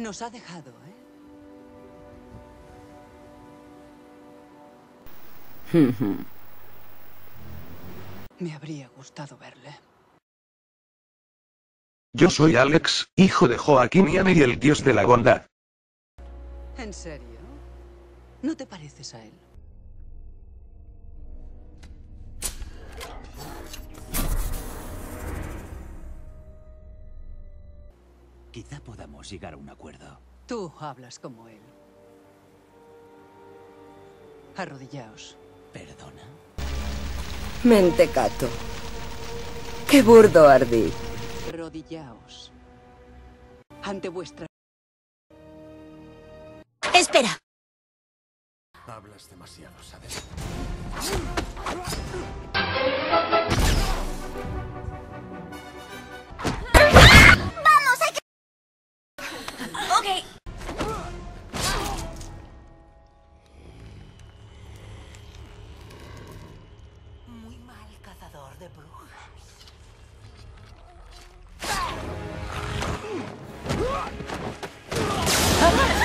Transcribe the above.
Nos ha dejado, ¿eh? Me habría gustado verle. Yo soy Alex, hijo de Joaquín y Amy y el dios de la bondad. ¿En serio? ¿No te pareces a él? Quizá podamos llegar a un acuerdo. Tú hablas como él. Arrodillaos. ¿Perdona? Mentecato. Qué burdo ardí. Arrodillaos. Ante vuestra... Espera. Hablas demasiado, ¿sabes? mal cazador de brujas. ¡Ah!